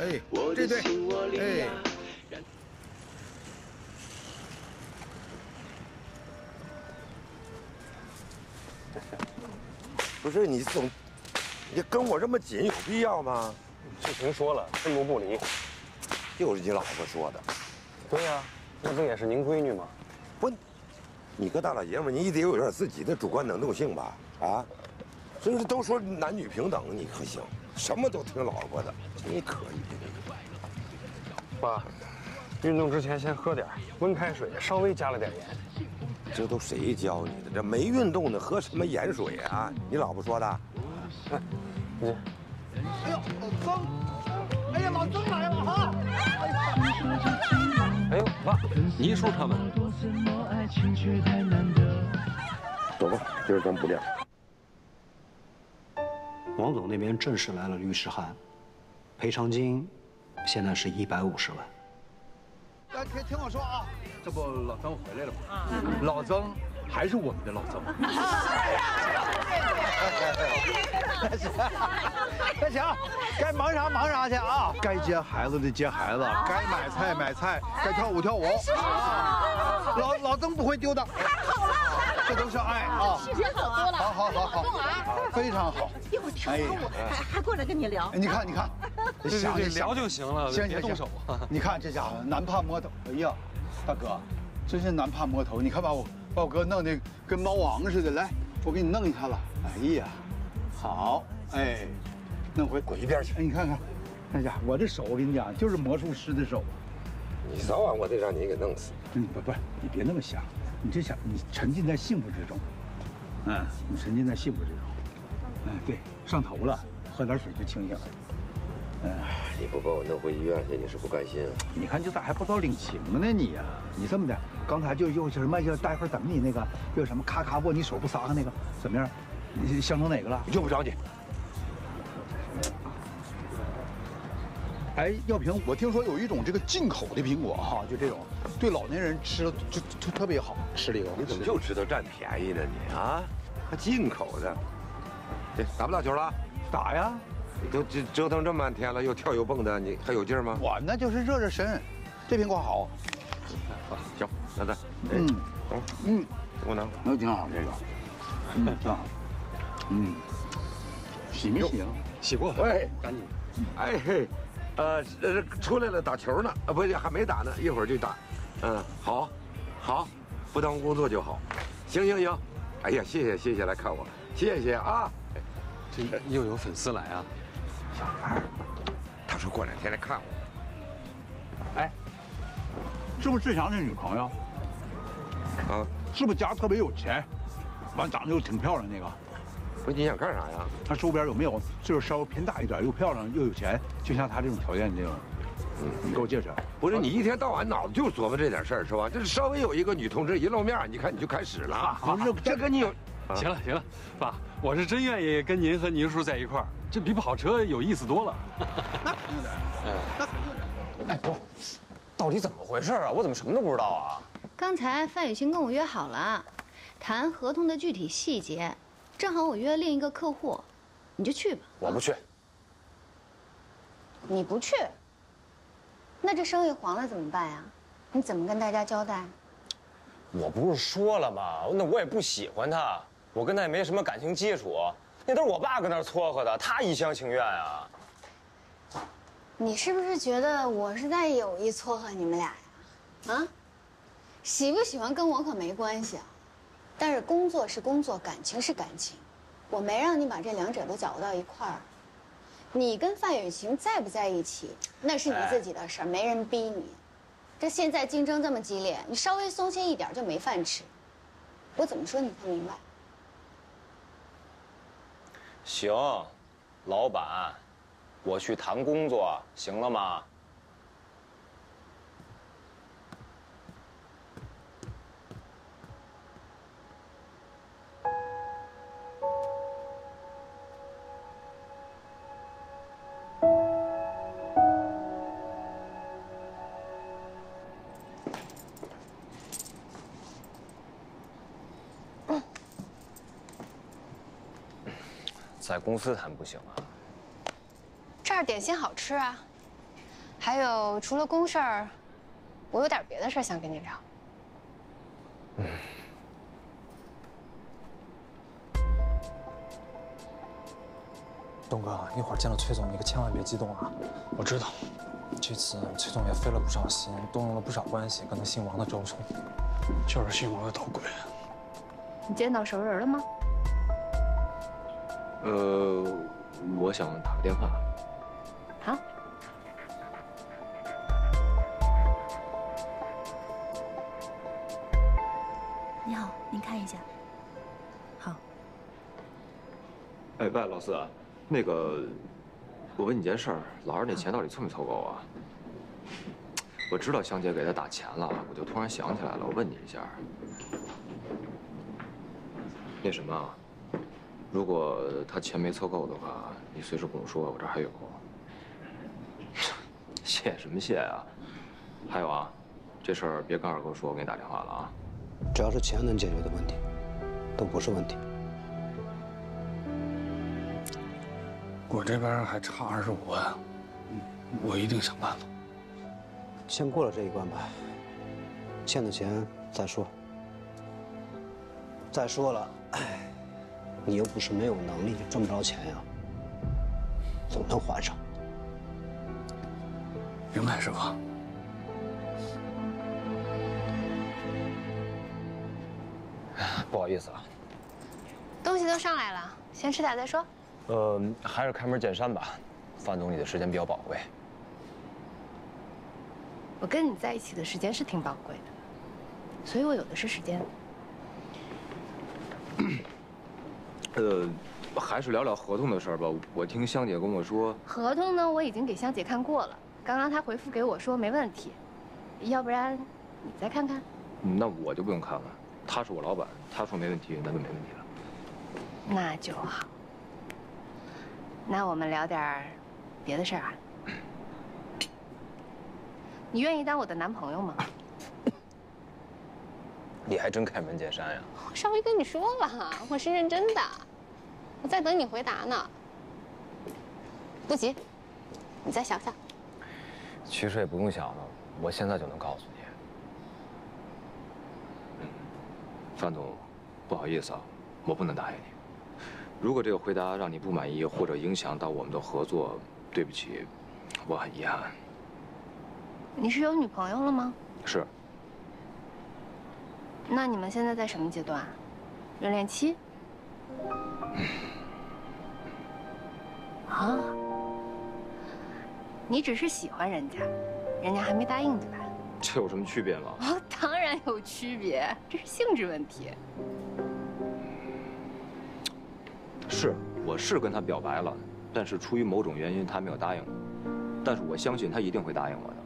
哎，这对，哎。不是你总，你跟我这么紧有必要吗？志平说了，寸步不离。就是你老婆说的。对呀，那不也是您闺女吗？不，你个大老爷们，你得有点自己的主观能动性吧？啊，这是都说男女平等，你可行？什么都听老婆的，你可以。爸，运动之前先喝点温开水，稍微加了点盐。这都谁教你的？这没运动的喝什么盐水啊？你老婆说的？你，哎呦，老曾，哎呀，老曾来了哈！哎呦，爸，倪叔他们，走吧，今儿咱不练。王总那边正式来了律师函，赔偿金现在是一百五十万。来，听听我说啊，这不老曾回来了吗？老曾还是我们的老曾。那行，该忙啥忙啥去啊！该接孩子的接孩子，该买菜买菜，该跳舞跳舞。老老曾不会丢的。这都是爱啊！时间好多了。好好好好，非常好。一会儿跳舞还还过来跟你聊。你看你看，想聊就行了，先别动手。你看这家伙难怕摸头，哎呀，大哥，真是难怕摸头。你看把我把我哥弄得跟猫王似的，来，我给你弄一下子。哎呀，好，哎，弄回滚一边去。哎，你看看，哎呀，我这手我跟你讲，就是魔术师的手。你早晚我得让你给弄死。嗯，不不，你别那么想，你这想你沉浸在幸福之中，嗯，你沉浸在幸福之中。哎，对，上头了，喝点水就清醒了。嗯，你不把我弄回医院去，你是不甘心啊？你看，这咋还不知道领情呢你呀？你这么的，刚才就又什么就待会儿等你那个，又什么咔咔握你手不撒开那个，怎么样？你相中哪个了？用不着你。哎，药瓶，我听说有一种这个进口的苹果哈，就这种，对老年人吃了就就特别好，吃了以后。你怎么就知道占便宜呢你啊？还进口的？这打不打球了？打呀！你都折折腾这么半天了，又跳又蹦的，你还有劲儿吗？我那就是热热身，这苹果好。好，行，那咱，嗯，走，嗯，给我拿。那挺好，这个，嗯，挺好。嗯，洗没洗啊？洗过。哎，赶紧。哎嘿，呃，呃，出来了，打球呢，啊，不，还没打呢，一会儿就打。嗯，好，好，不耽误工作就好。行行行，哎呀，谢谢谢谢来看我，谢谢啊。这又有粉丝来啊？小孩，他说过两天来看我。哎，是不是志强的女朋友？啊，是不是家特别有钱，完长得又挺漂亮那个？不是你想干啥呀？他周边有没有岁数稍微偏大一点，又漂亮又有钱，就像他这种条件这种？嗯，你给我介绍。不是你一天到晚脑子就琢磨这点事儿是吧？就是稍微有一个女同志一露面，你看你就开始了。不是，这跟你有。行了行了，爸，我是真愿意跟您和您叔在一块儿，这比跑车有意思多了。那肯定的。那肯定的。哎，不，到底怎么回事啊？我怎么什么都不知道啊？刚才范雨欣跟我约好了，谈合同的具体细节。正好我约了另一个客户，你就去吧。我不去。你不去，那这生意黄了怎么办呀？你怎么跟大家交代？我不是说了吗？那我也不喜欢他，我跟他也没什么感情基础，那都是我爸跟那儿撮合的，他一厢情愿啊。你是不是觉得我是在有意撮合你们俩呀？啊？喜不喜欢跟我可没关系啊。但是工作是工作，感情是感情，我没让你把这两者都搅和到一块儿。你跟范雨晴在不在一起，那是你自己的事儿，没人逼你。这现在竞争这么激烈，你稍微松懈一点就没饭吃。我怎么说你不明白？行，老板，我去谈工作，行了吗？在公司谈不行啊？这儿儿点心好吃啊。还有，除了公事儿，我有点别的事儿想跟你聊。东哥，一会儿见了崔总，你可千万别激动啊！我知道，这次崔总也费了不少心，动用了不少关系，跟那姓王的周冲。就是姓王的头鬼。你见到熟人了吗？呃，我想打个电话。好。你好，您看一下。好，哎，喂，老四，那个，我问你件事儿，老二那钱到底凑没凑够啊？我知道香姐给他打钱了，我就突然想起来了，我问你一下。那什么，如果他钱没凑够的话，你随时跟我说，我这还有。谢什么谢啊？还有啊，这事儿别跟二哥说，我给你打电话了啊。只要是钱能解决的问题，都不是问题。我这边还差二十五万，我一定想办法。先过了这一关吧，欠的钱再说。再说了，哎，你又不是没有能力，赚不着钱呀，总能还上。明白，师傅。不好意思啊。东西都上来了，先吃点再说。呃，还是开门见山吧，范总，你的时间比较宝贵。我跟你在一起的时间是挺宝贵的，所以我有的是时间。呃，还是聊聊合同的事儿吧。我听香姐跟我说，合同呢，我已经给香姐看过了，刚刚她回复给我说没问题，要不然你再看看。那我就不用看了，他是我老板，他说没问题，那就没问题了。那就好。那我们聊点儿别的事儿啊。你愿意当我的男朋友吗？你还真开门见山呀！我稍微跟你说了，我是认真的，我在等你回答呢。不急，你再想想。其实也不用想了，我现在就能告诉你。范总，不好意思啊，我不能答应你。如果这个回答让你不满意，或者影响到我们的合作，对不起，我很遗憾。你是有女朋友了吗？是。那你们现在在什么阶段？热恋期？啊？你只是喜欢人家，人家还没答应对吧？这有什么区别吗？哦，当然有区别，这是性质问题。是，我是跟他表白了，但是出于某种原因，他没有答应我。但是我相信他一定会答应我的，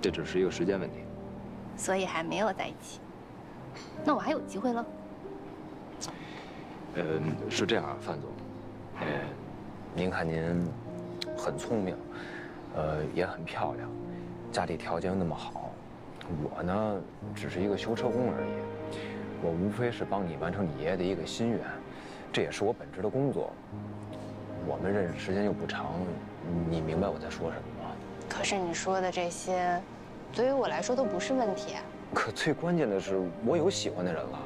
这只是一个时间问题。所以还没有在一起。那我还有机会了。嗯，是这样啊，范总，呃，您看您很聪明，呃，也很漂亮，家里条件又那么好，我呢只是一个修车工而已，我无非是帮你完成你爷爷的一个心愿，这也是我本职的工作。我们认识时间又不长，你明白我在说什么吗？可是你说的这些，对于我来说都不是问题。可最关键的是，我有喜欢的人了。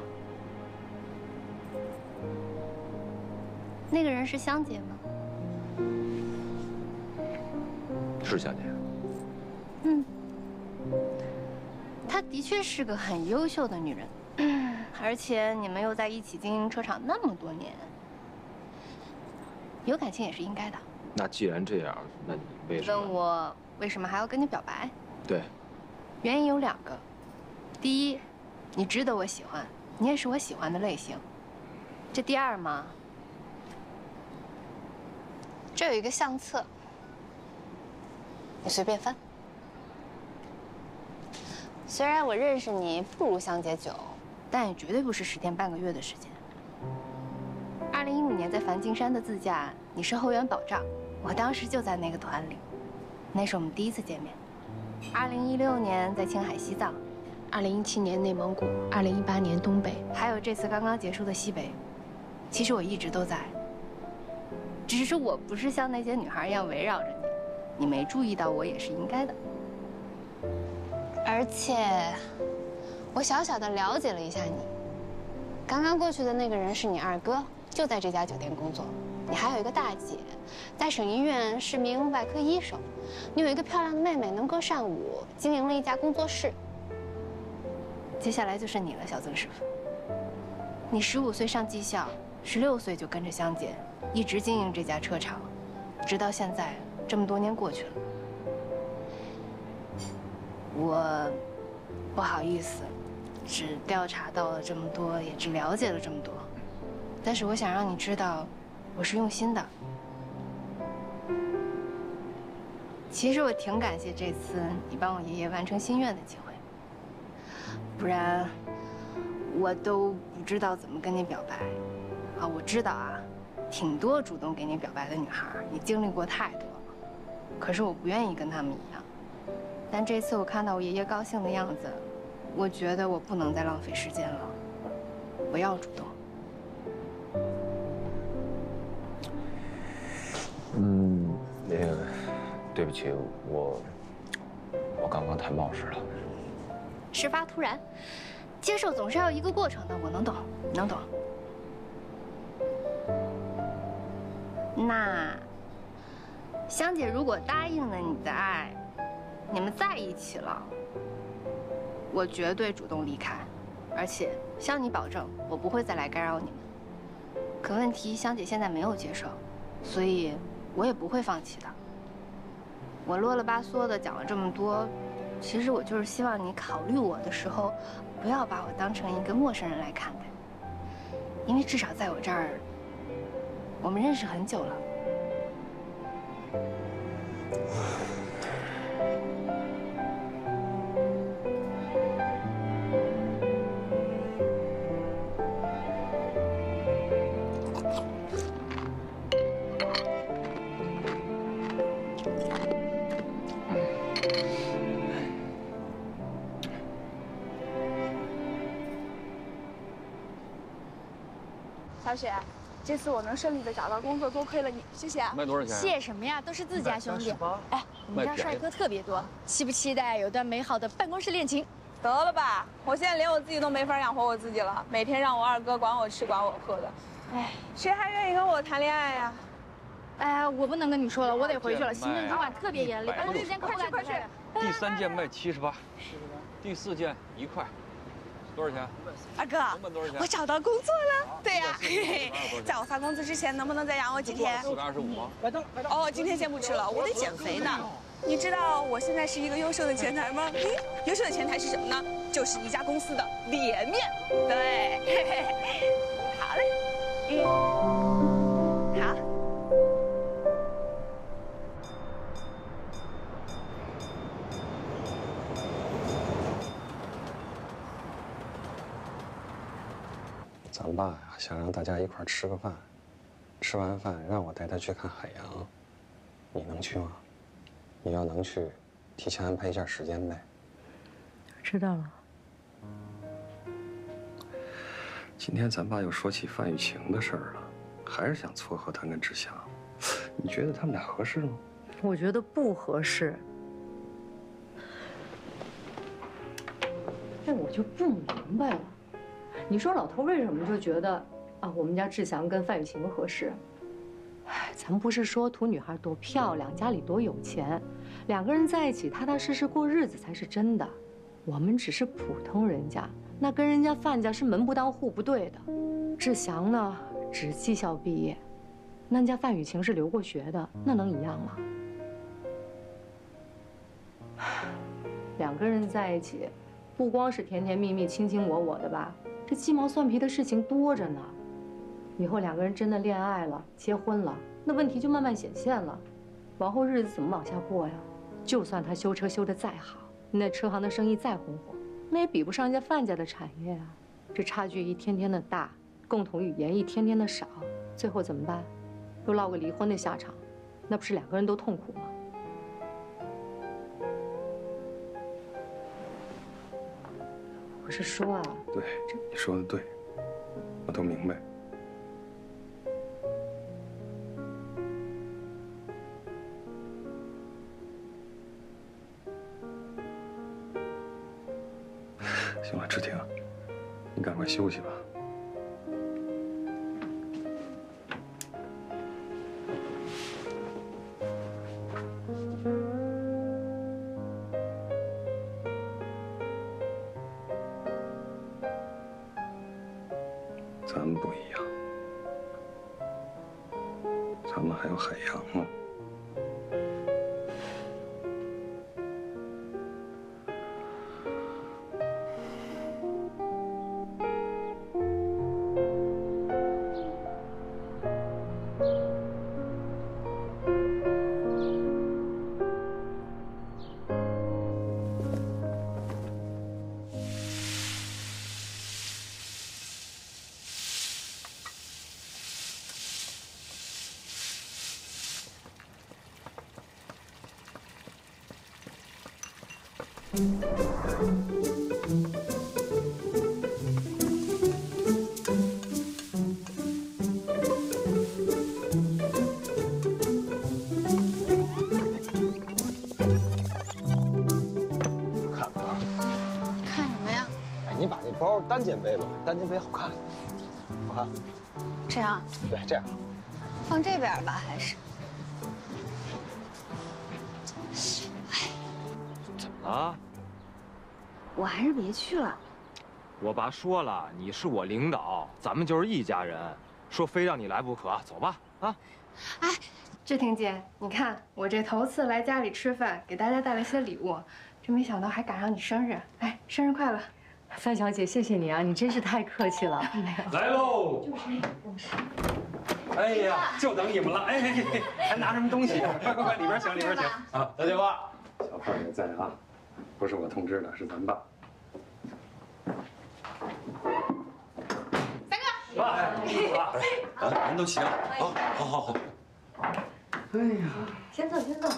那个人是香姐吗？是香姐。嗯，她的确是个很优秀的女人，而且你们又在一起经营车厂那么多年，有感情也是应该的。那既然这样，那你为什么？问我为什么还要跟你表白？对，原因有两个。第一，你值得我喜欢，你也是我喜欢的类型。这第二嘛，这有一个相册，你随便翻。虽然我认识你不如香姐久，但也绝对不是十天半个月的时间。二零一五年在梵净山的自驾，你是后援保障，我当时就在那个团里，那是我们第一次见面。二零一六年在青海西藏。二零一七年内蒙古，二零一八年东北，还有这次刚刚结束的西北，其实我一直都在，只是我不是像那些女孩一样围绕着你，你没注意到我也是应该的。而且，我小小的了解了一下你。刚刚过去的那个人是你二哥，就在这家酒店工作。你还有一个大姐，在省医院是名外科医生。你有一个漂亮的妹妹，能歌善舞，经营了一家工作室。接下来就是你了，小曾师傅。你十五岁上技校，十六岁就跟着香姐，一直经营这家车厂，直到现在，这么多年过去了。我不好意思，只调查到了这么多，也只了解了这么多。但是我想让你知道，我是用心的。其实我挺感谢这次你帮我爷爷完成心愿的机会，不然我都不知道怎么跟你表白。啊，我知道啊，挺多主动给你表白的女孩，你经历过太多了。可是我不愿意跟他们一样。但这次我看到我爷爷高兴的样子，我觉得我不能再浪费时间了，我要主动。嗯，那个，对不起，我我刚刚太冒失了。事发突然，接受总是要一个过程的，我能懂，能懂。那香姐如果答应了你的爱，你们在一起了，我绝对主动离开，而且向你保证，我不会再来干扰你们。可问题，香姐现在没有接受，所以我也不会放弃的。我啰里吧嗦的讲了这么多，其实我就是希望你考虑我的时候，不要把我当成一个陌生人来看待，因为至少在我这儿，我们认识很久了。顺利的找到工作，多亏了你，谢谢啊。卖多少钱？谢什么呀？都是自家兄弟。哎，我们家帅哥特别多，期不期待有段美好的办公室恋情？得了吧，我现在连我自己都没法养活我自己了，每天让我二哥管我吃管我喝的。哎，谁还愿意跟我谈恋爱呀？哎，我不能跟你说了，我得回去了。行政主管特别严厉，办公时间可不敢去。第三件卖七十八，第四件一块，多少钱？二哥，我找到工作了。对呀，在我发工资之前，能不能再养我几天？四百二十五吗？哦，今天先不吃了，我得减肥呢。你知道我现在是一个优秀的前台吗？嗯，优秀的前台是什么呢？就是一家公司的脸面。对，好嘞，嗯，咱爸呀，想让大家一块吃个饭，吃完饭让我带他去看海洋，你能去吗？你要能去，提前安排一下时间呗。知道了。今天咱爸又说起范雨晴的事儿了，还是想撮合他跟志祥。你觉得他们俩合适吗？我觉得不合适。这我就不明白了。你说老头为什么就觉得啊，我们家志祥跟范雨晴合适？哎，咱们不是说图女孩多漂亮，家里多有钱，两个人在一起踏踏实实过日子才是真的。我们只是普通人家，那跟人家范家是门不当户不对的。志祥呢，只技校毕业，那人家范雨晴是留过学的，那能一样吗？两个人在一起，不光是甜甜蜜蜜、卿卿我我的吧，这鸡毛蒜皮的事情多着呢。以后两个人真的恋爱了、结婚了，那问题就慢慢显现了。往后日子怎么往下过呀？就算他修车修得再好，那车行的生意再红火，那也比不上人家范家的产业啊。这差距一天天的大，共同语言一天天的少，最后怎么办？又落个离婚的下场，那不是两个人都痛苦吗？我是说啊。对你说的对我都明白。行了志婷你赶快休息吧。咱们还有海洋呢。单肩背吧，单肩背好看，好看。这样，对，这样。放这边吧，还是？哎怎么了？我还是别去了。我爸说了，你是我领导，咱们就是一家人，说非让你来不可。走吧，啊。哎，志婷姐，你看我这头次来家里吃饭，给大家带了些礼物，真没想到还赶上你生日，哎，生日快乐！范小姐，谢谢你啊，你真是太客气了。来喽！就是。哎呀，就等你们了！哎，还拿什么东西？快快快，里边请，里边请。啊，小姐夫，小胖也在啊，不是我通知的，是咱爸。三哥爸，爸，啊，人都齐了。好，好，好，好。哎呀，先坐，先坐。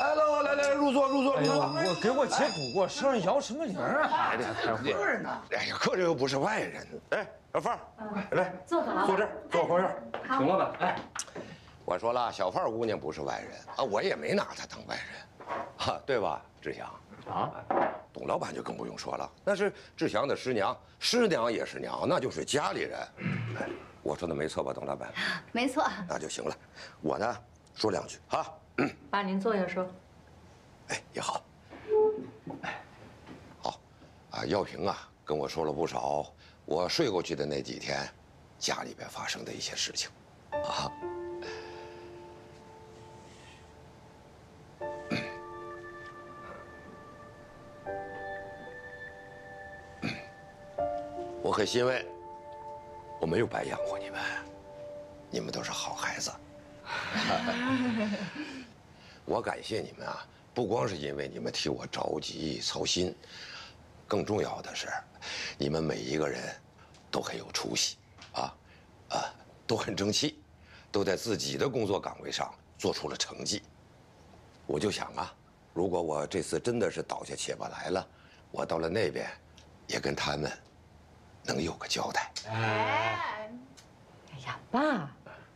来喽，来来，入座，入座，入座。我给我姐补过生日，摇什么铃啊？还得开会。客人呢？哎呀，客人又不是外人。哎，小范，来，坐坐，坐这儿，坐我旁边。熊老板，哎，我说了，小范姑娘不是外人啊，我也没拿她当外人，哈，对吧，志祥？啊，董老板就更不用说了，那是志祥的师娘，师娘也是娘，那就是家里人。哎，我说的没错吧，董老板？没错。那就行了，我呢说两句啊。爸，您坐下说。哎，也好。好，啊，耀平啊，跟我说了不少我睡过去的那几天，家里边发生的一些事情，啊。我很欣慰，我没有白养活你们，你们都是好孩子。我感谢你们啊，不光是因为你们替我着急操心，更重要的是，你们每一个人都很有出息，啊，啊，都很争气，都在自己的工作岗位上做出了成绩。我就想啊，如果我这次真的是倒下起不来了，我到了那边，也跟他们能有个交代。哎，哎呀，爸，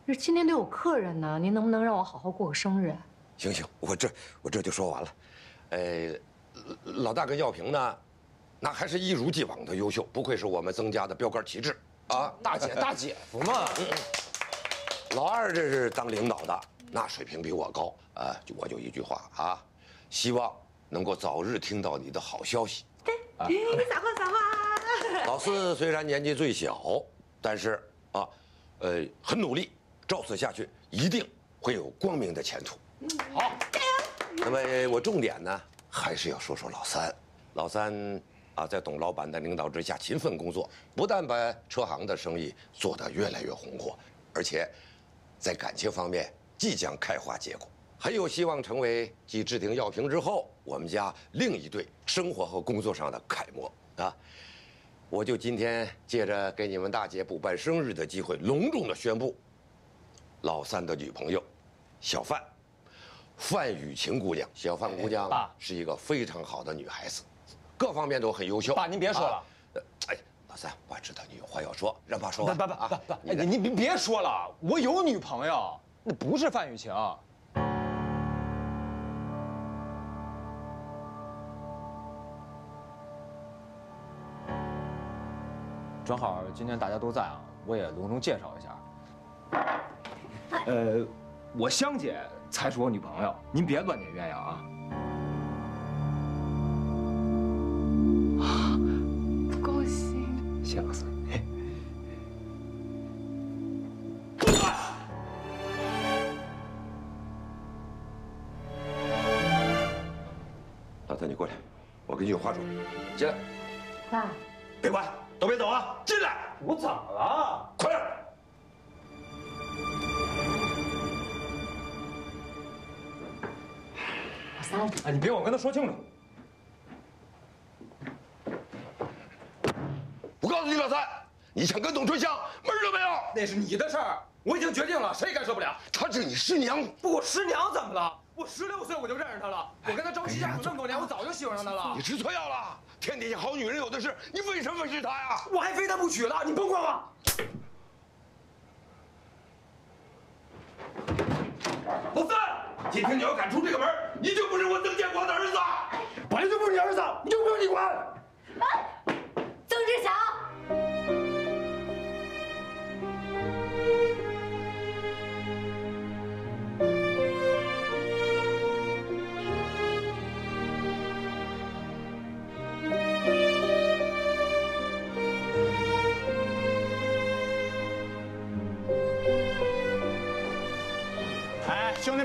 这今天都有客人呢，您能不能让我好好过个生日？行行，我这我这就说完了。呃，老大跟耀平呢，那还是一如既往的优秀，不愧是我们曾家的标杆旗帜啊！大姐大姐夫嘛。老二这是当领导的，那水平比我高啊！就我就一句话啊，希望能够早日听到你的好消息。对，撒话撒话。老四虽然年纪最小，但是啊，呃，很努力，照此下去，一定会有光明的前途。好，加油！那么我重点呢，还是要说说老三。老三啊，在董老板的领导之下勤奋工作，不但把车行的生意做得越来越红火，而且在感情方面即将开花结果，很有希望成为继志廷、耀平之后，我们家另一对生活和工作上的楷模啊！我就今天借着给你们大姐补办生日的机会，隆重的宣布，老三的女朋友小范。范雨晴姑娘小范姑娘是一个非常好的女孩子各方面都很优秀。爸您别说了。哎老三我知道你有话要说让爸说爸爸爸爸哎你你别说了我有女朋友那不是范雨晴。正好今天大家都在啊我也隆重介绍一下。呃我香姐才是我女朋友，您别乱点鸳鸯啊。不高兴。谢老师。老三，你过来，我跟你有话说。进来，爸，别管，三，哎，你别忘跟他说清楚。我告诉你，老三，你想跟董春香门都没有。那是你的事儿，我已经决定了，谁也干涉不了。她是你师娘，不，我师娘怎么了？我十六岁我就认识她了，我跟她朝夕相处那么多年，我早就喜欢上她了。你吃错药了，天底下好女人有的是，你为什么是她呀？我还非她不娶了，你甭管我。老三，今天你要敢出这个门，你就不是我曾建国的儿子。本来就不是你儿子，你就不用你管。曾志祥，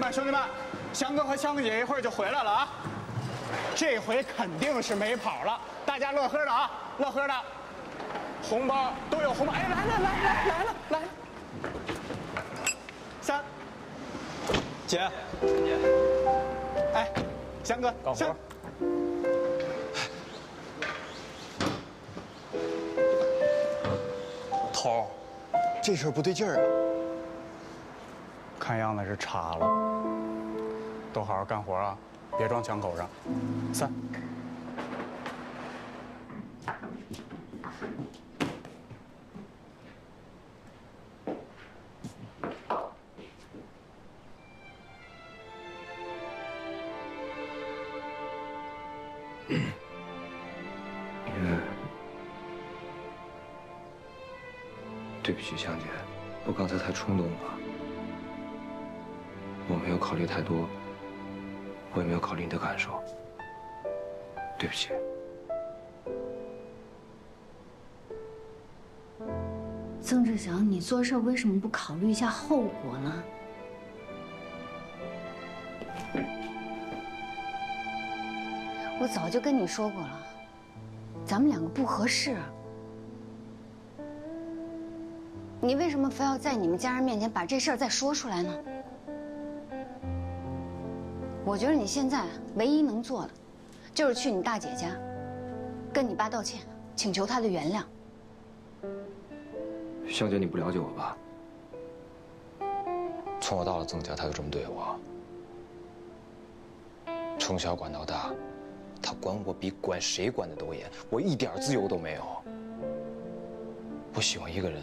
哎，兄弟们，兄弟们，香哥和香姐一会儿就回来了啊！这回肯定是没跑了，大家乐呵的啊，乐呵的，红包都有红包。哎，来了来来来了来了，三姐姐，哎，香哥，搞活香。头儿，这事儿不对劲儿啊！看样子是查了，都好好干活啊，别撞枪口上。三，做事为什么不考虑一下后果呢？我早就跟你说过了，咱们两个不合适。你为什么非要在你们家人面前把这事儿再说出来呢？我觉得你现在唯一能做的，就是去你大姐家，跟你爸道歉，请求他的原谅。香姐，你不了解我吧？从我到了曾家，他就这么对我。从小管到大，他管我比管谁管的都严，我一点自由都没有。我喜欢一个人，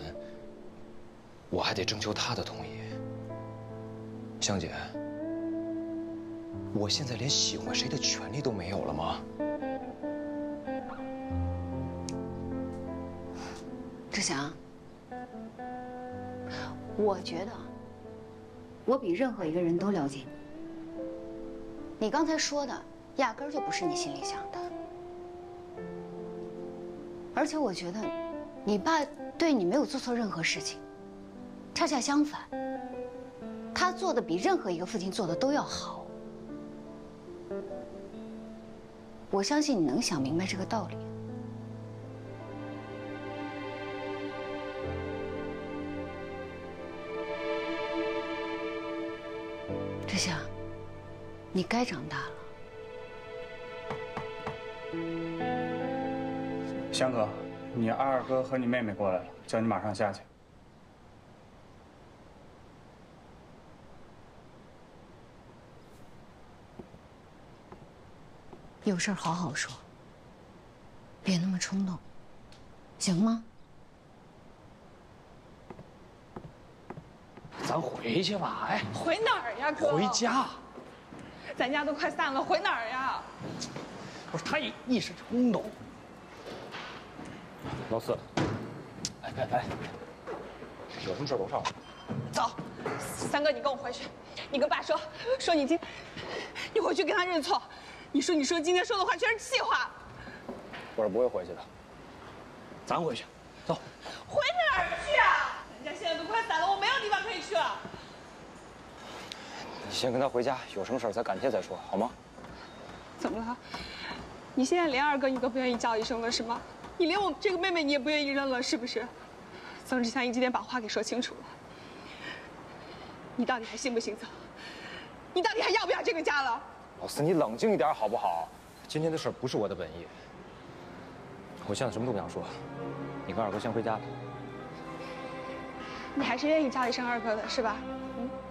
我还得征求他的同意。香姐，我现在连喜欢谁的权利都没有了吗？志祥，我觉得我比任何一个人都了解你。你刚才说的，压根儿就不是你心里想的。而且我觉得，你爸对你没有做错任何事情，恰恰相反，他做的比任何一个父亲做的都要好。我相信你能想明白这个道理。你该长大了。香哥，你二哥和你妹妹过来了，叫你马上下去。有事儿好好说，别那么冲动，行吗？咱回去吧，哎，回哪儿呀，哥？回家。咱家都快散了，回哪儿呀？不是他也一时冲动。老四，来来来，有什么事楼上。走，三哥，你跟我回去，你跟爸说，说你今，你回去跟他认错，你说你说今天说的话全是气话。我是不会回去的，咱回去，走。回哪儿去啊？咱家现在都快散了，我没有地方可以去了。你先跟他回家，有什么事咱改天再说，好吗？怎么了？你现在连二哥你都不愿意叫一声了是吗？你连我这个妹妹你也不愿意认了是不是？曾志强，你今天把话给说清楚了。你到底还信不信曾？你到底还要不要这个家了？老四，你冷静一点好不好？今天的事不是我的本意。我现在什么都不想说，你跟二哥先回家吧。你还是愿意叫一声二哥的是吧？嗯，好。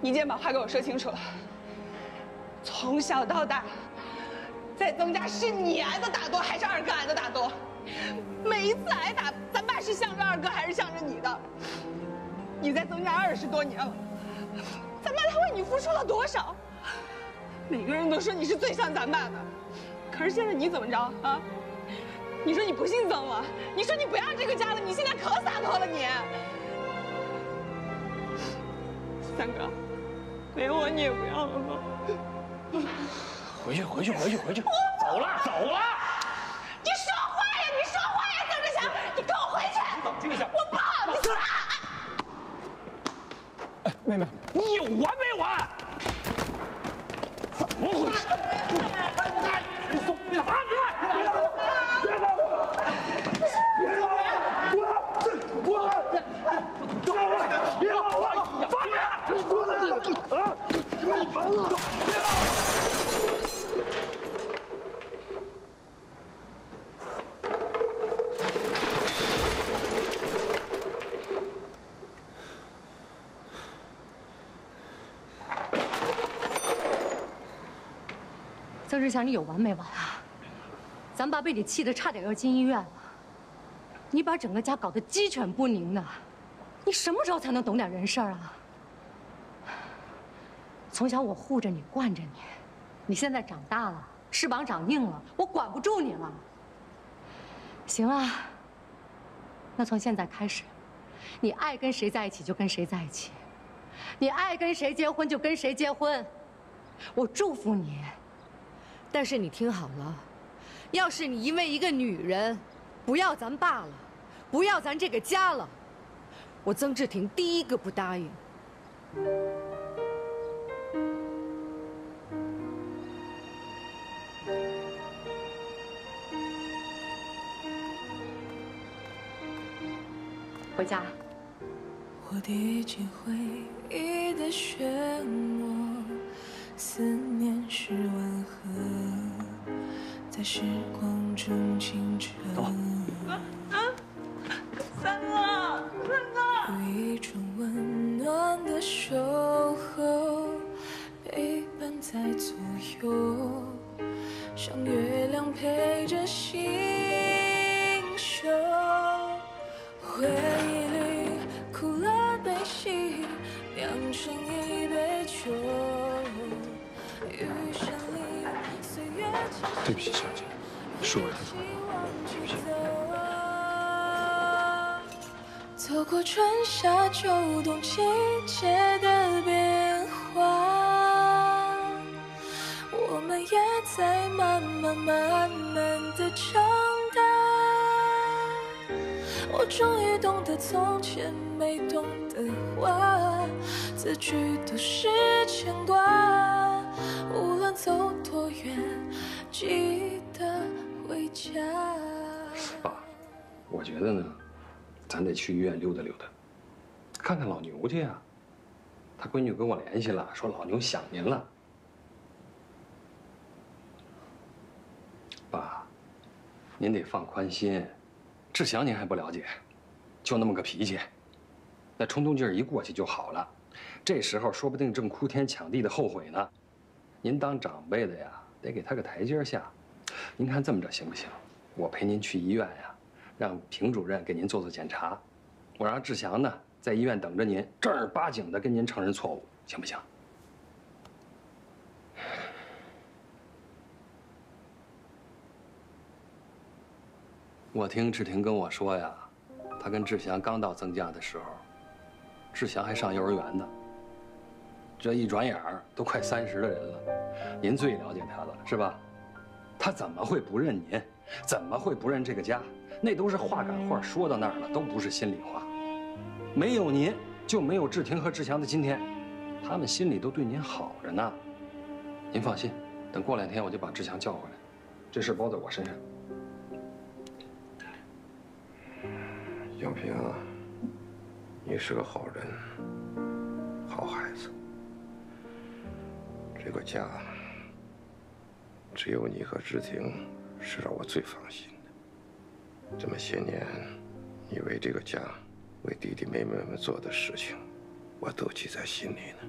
你今天把话给我说清楚了。从小到大，在曾家是你挨的打多，还是二哥挨的打多？每一次挨打，咱爸是向着二哥，还是向着你的？你在曾家二十多年了，咱爸他为你付出了多少？每个人都说你是最像咱爸的，可是现在你怎么着啊？你说你不姓曾了，你说你不要这个家了，你现在可洒脱了你。三哥，连我你也不要了吗？回去，回去，回去，回去，走了，走了。你说话呀！你说话呀，曾志强，你跟我回去。你冷静一下。我不，你走。哎，妹妹，你有完没完？怎么回事。你松，别打，别打，别打，别打我！别打我！滚！滚！别打我！别打我！放开！滚！啊！你烦了！曾志强，你有完没完啊？咱爸被你气得差点要进医院了，你把整个家搞得鸡犬不宁的，你什么时候才能懂点人事啊？从小我护着你，惯着你，你现在长大了，翅膀长硬了，我管不住你了。行了，那从现在开始，你爱跟谁在一起就跟谁在一起，你爱跟谁结婚就跟谁结婚，我祝福你。但是你听好了，要是你因为一个女人，不要咱爸了，不要咱这个家了，我曾志廷第一个不答应。回家。我跌进回忆的漩涡，思念是万河，在时光中清澈。啊，三哥，三哥。有一种温暖的守候，陪伴在左右，像月亮陪着星宿。回忆里苦乐悲喜酿成一杯酒，余生里岁月对不起，小姐，是我太错了。走过春夏秋冬季节的变化，我们也在慢慢慢慢的长大。我终于懂得从前没懂的话，字句都是牵挂。无论走多远，记得回家。爸，我觉得呢，咱得去医院溜达溜达，看看老牛去呀。他闺女跟我联系了，说老牛想您了。爸，您得放宽心，志祥您还不了解，就那么个脾气，那冲动劲儿一过去就好了。这时候说不定正哭天抢地的后悔呢。您当长辈的呀，得给他个台阶下。您看这么着行不行？我陪您去医院呀，让平主任给您做做检查，我让志祥呢在医院等着您，正儿八经的跟您承认错误，行不行？我听志婷跟我说呀，她跟志祥刚到曾家的时候，志祥还上幼儿园呢。这一转眼儿都快三十的人了，您最了解他了，是吧？他怎么会不认您？怎么会不认这个家？那都是话赶话，说到那儿了，都不是心里话。没有您，就没有志婷和志祥的今天，他们心里都对您好着呢。您放心，等过两天我就把志祥叫回来，这事包在我身上。永平啊，你是个好人，好孩子。这个家，只有你和志婷是让我最放心的。这么些年，你为这个家、为弟弟妹妹们做的事情，我都记在心里呢。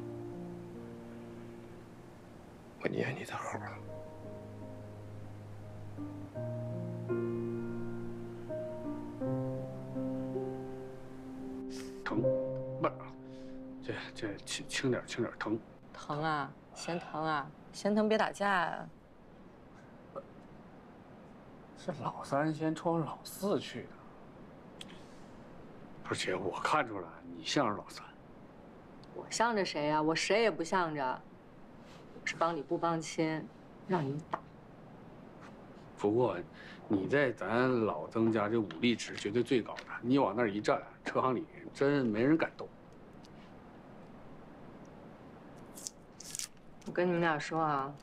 我念你的好。这这轻轻点，轻点，疼。疼啊，嫌疼啊，嫌疼别打架啊。是老三先冲老四去的，不是姐，我看出来你向着老三。我向着谁呀？我谁也不向着。我是帮理不帮亲，让你打。不过，你在咱老曾家这武力值绝对最高的，你往那儿一站，车行里真没人敢动。我跟你们俩说啊，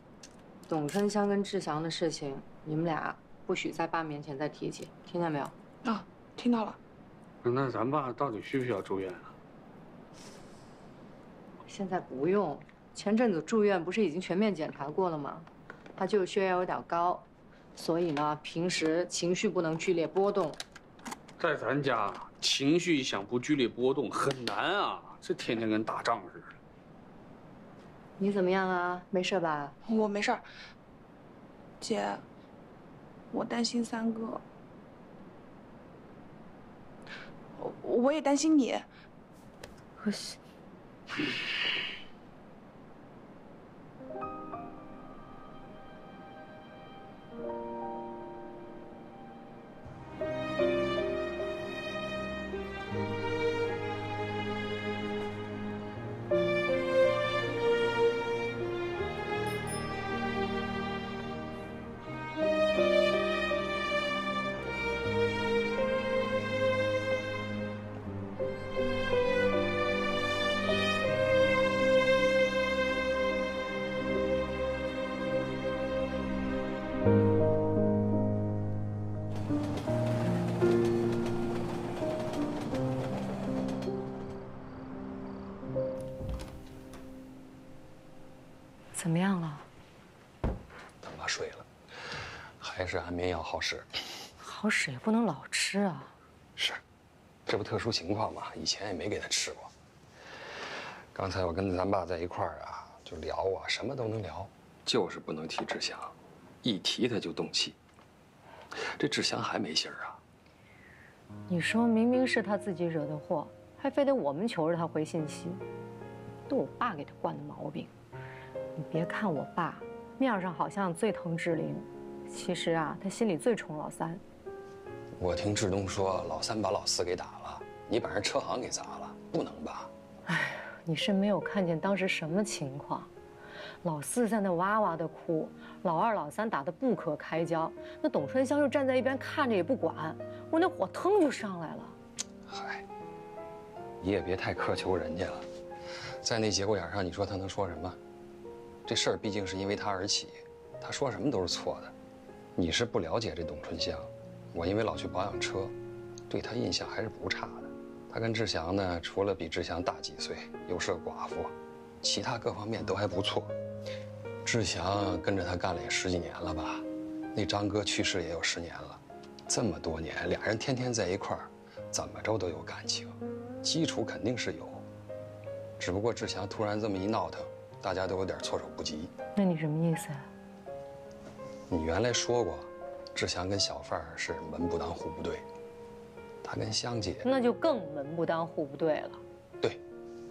董春香跟志祥的事情，你们俩不许在爸面前再提起，听见没有？啊，听到了。那咱爸到底需不需要住院啊？现在不用，前阵子住院不是已经全面检查过了吗？他就是血压有点高，所以呢，平时情绪不能剧烈波动。在咱家，情绪想不剧烈波动很难啊，这天天跟打仗似的。你怎么样啊？没事吧？我没事儿。姐，我担心三哥，我我也担心你。可是。好使。好使也不能老吃啊。是，这不特殊情况嘛，以前也没给他吃过。刚才我跟咱爸在一块儿啊，就聊啊，什么都能聊，就是不能提志祥，一提他就动气。这志祥还没信儿啊。你说明明是他自己惹的祸，还非得我们求着他回信息，都我爸给他惯的毛病。你别看我爸面上好像最疼志玲，其实啊，他心里最宠老三。我听志东说，老三把老四给打了，你把人车行给砸了，不能吧？哎呀，你是没有看见当时什么情况？老四在那哇哇的哭，老二、老三打得不可开交，那董春香就站在一边看着也不管，我那火腾就上来了。嗨，你也别太苛求人家了，在那节骨眼上，你说他能说什么？这事儿毕竟是因为他而起，他说什么都是错的。你是不了解这董春香，我因为老去保养车，对她印象还是不差的。她跟志祥呢，除了比志祥大几岁，又是个寡妇，其他各方面都还不错。志祥跟着他干了也十几年了吧？那张哥去世也有十年了，这么多年俩人天天在一块儿，怎么着都有感情，基础肯定是有。只不过志祥突然这么一闹腾。大家都有点措手不及。那你什么意思啊？你原来说过，志祥跟小范儿是门不当户不对，他跟香姐那就更门不当户不对了。对，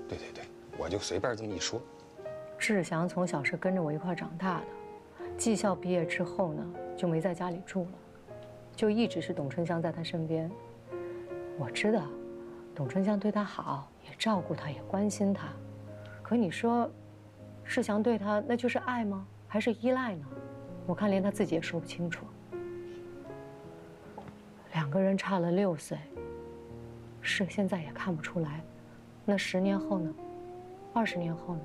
对对对，我就随便这么一说。志祥从小是跟着我一块长大的，技校毕业之后呢，就没在家里住了。就一直是董春香在他身边。我知道，董春香对他好，也照顾他，也关心他。可你说，志祥对他那就是爱吗？还是依赖呢？我看连他自己也说不清楚。两个人差了六岁，是现在也看不出来。那十年后呢？二十年后呢？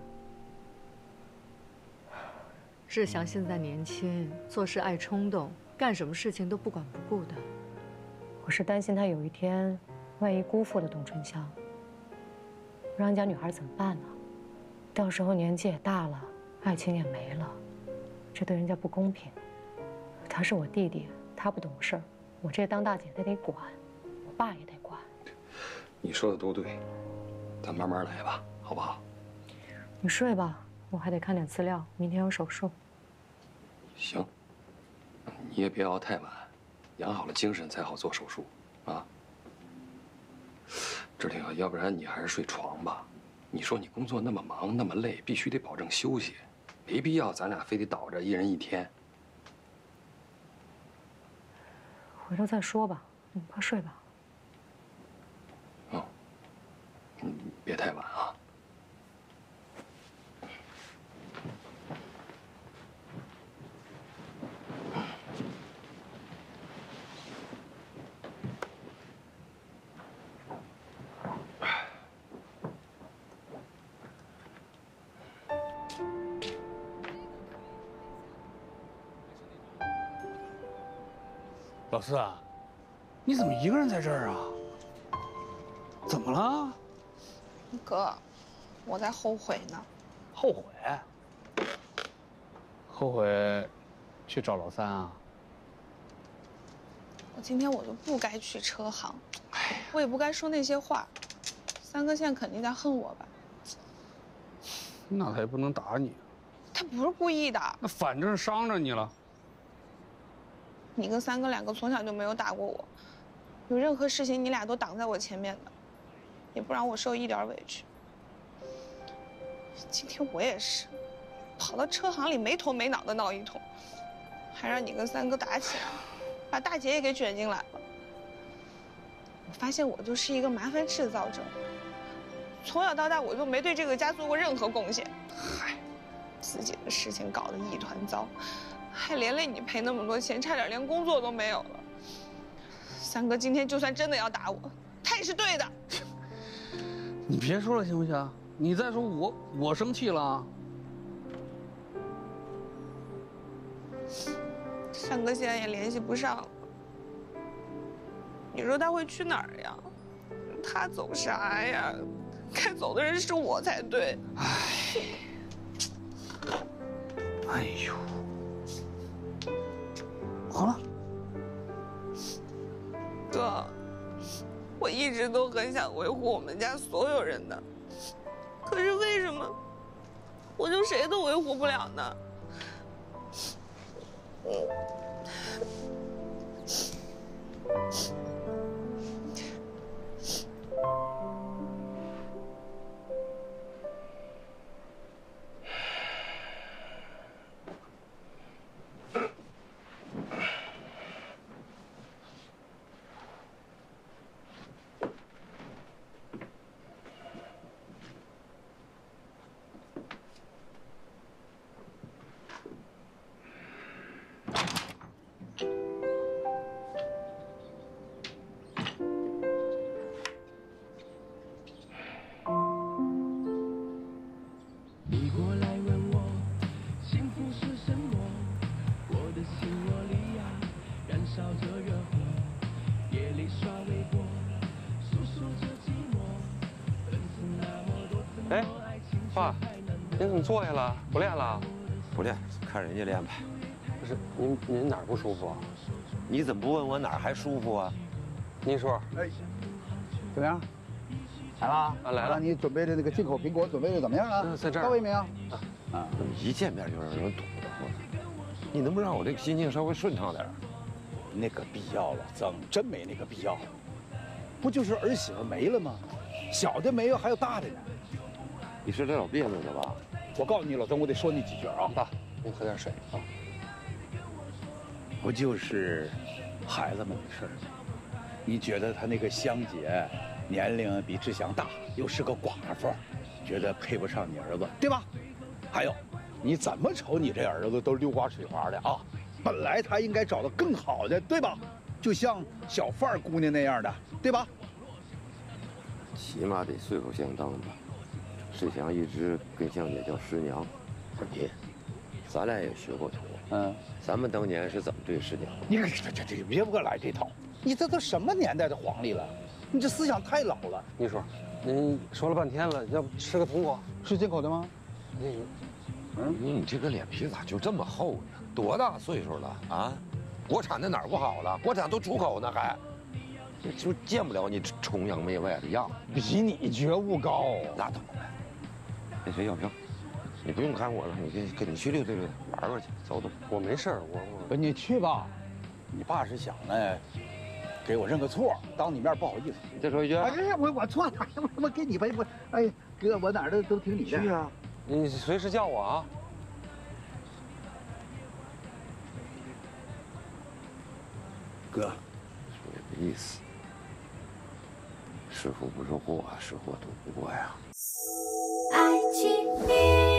志祥现在年轻，做事爱冲动，干什么事情都不管不顾的。我是担心他有一天，万一辜负了董春香，让人家女孩怎么办呢？到时候年纪也大了，爱情也没了，这对人家不公平。他是我弟弟，他不懂事儿。我这当大姐的得管，我爸也得管。你说的都对，咱慢慢来吧，好不好？你睡吧，我还得看点资料，明天有手术。行，你也别熬太晚，养好了精神才好做手术啊。志挺，要不然你还是睡床吧。你说你工作那么忙那么累，必须得保证休息，没必要咱俩非得倒着一人一天。回头再说吧，你快睡吧。哦嗯，别太晚啊。老四啊，你怎么一个人在这儿啊？怎么了？哥，我在后悔呢。后悔？后悔去找老三啊？我今天我就不该去车行，我也不该说那些话。三哥现在肯定在恨我吧？那他也不能打你。他不是故意的。那反正伤着你了。你跟三哥两个从小就没有打过我，有任何事情你俩都挡在我前面的，也不让我受一点委屈。今天我也是，跑到车行里没头没脑的闹一通，还让你跟三哥打起来，把大姐也给卷进来了。我发现我就是一个麻烦制造者，从小到大我就没对这个家做过任何贡献，嗨，自己的事情搞得一团糟。还连累你赔那么多钱，差点连工作都没有了。三哥今天就算真的要打我，他也是对的。你别说了行不行？你再说我，我生气了。三哥现在也联系不上了，你说他会去哪儿呀？他走啥呀？该走的人是我才对。哎，哎呦。好了，哥，我一直都很想维护我们家所有人的，可是为什么我就谁都维护不了呢？爸，您怎么坐下了？不练了？不练，看人家练呗。不是，您您哪儿不舒服啊？你怎么不问我哪儿还舒服啊？您说。哎，怎么样？来了？啊，来了。你准备的那个进口苹果准备的怎么样了？在这儿。到位没有？啊，一见面就让人堵得慌。你能不能让我这个心情稍微顺畅点？那个必要了，怎真没那个必要？不就是儿媳妇没了吗？小的没有，还有大的呢。你是来找别扭的吧？我告诉你，老曾，我得说你几句啊。爸，您喝点水啊。不就是孩子们的事儿。你觉得他那个香姐年龄比志祥大，又是个寡妇，觉得配不上你儿子，对吧？还有，你怎么瞅你这儿子都溜瓜水滑的啊？本来他应该找到更好的，对吧？就像小范儿姑娘那样的，对吧？起码得岁数相当吧。志祥一直跟香姐叫师娘，你，咱俩也学过徒。嗯，咱们当年是怎么对师娘？你可这这这别给我来这套！你这都什么年代的皇历了？你这思想太老了。秘书，您说了半天了，要不吃个苹果？是进口的吗？嗯，你这个脸皮咋就这么厚呢？多大岁数了啊？国产的哪儿不好了？国产都出口呢，还，就见不了你崇洋媚外的样子。比你觉悟高，那当然。那谁要票？你不用看我了，你跟跟你去溜达溜达，玩玩去，走走。我没事我我。你去吧，你爸是想呢，给我认个错，当你面不好意思。你再说一句。哎呀，我我错了，我他妈给你呗，我哎哥，我哪儿都都听你的。去啊，你随时叫我啊。哥，说个意思。是福不是祸，是祸躲不过呀。爱情。